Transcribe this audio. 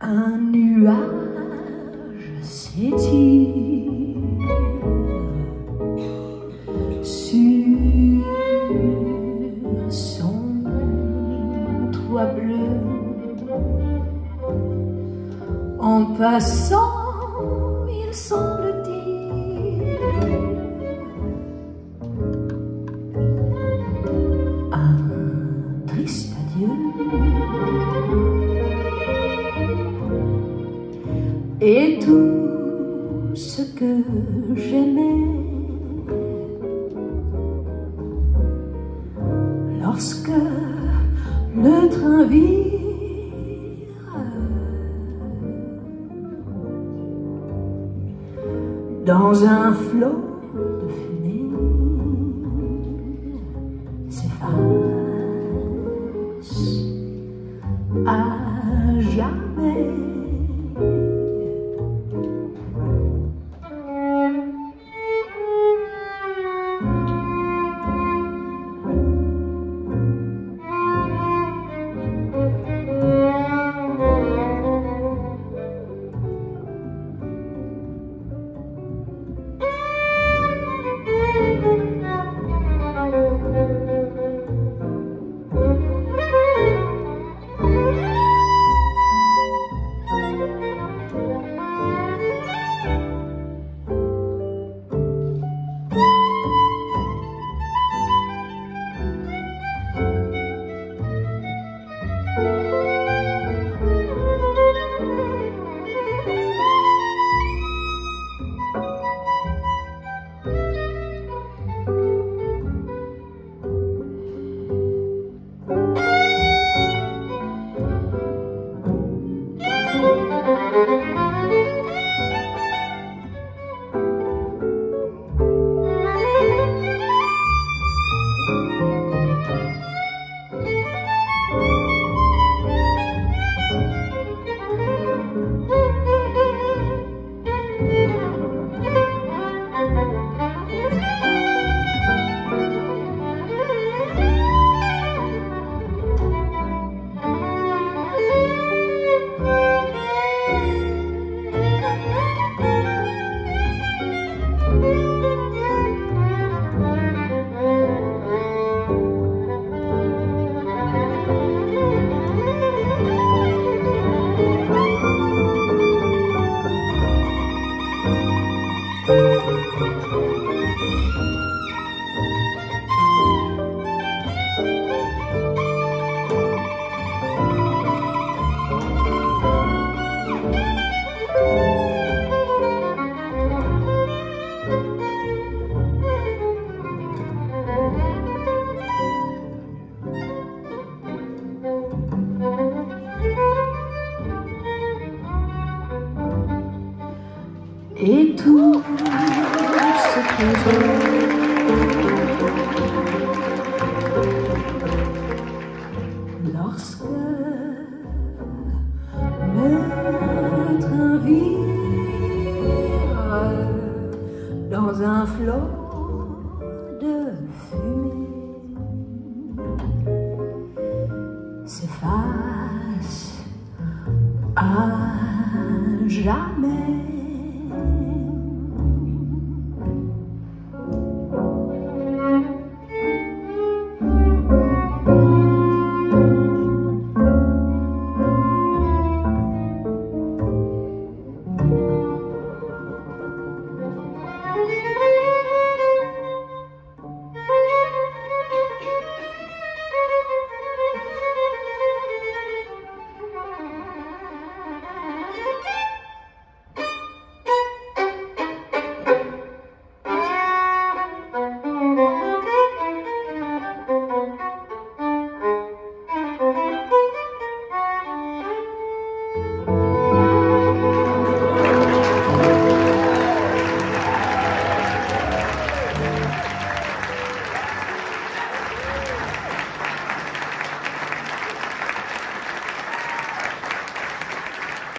un nuage s'étire sur son toit bleu. En passant il semble dire un triste adieu et tout ce que j'aimais. Lorsque le train vire dans un flot Música et tout ce que j'ai lorsque le train dans un flot de fumée s'efface à jamais.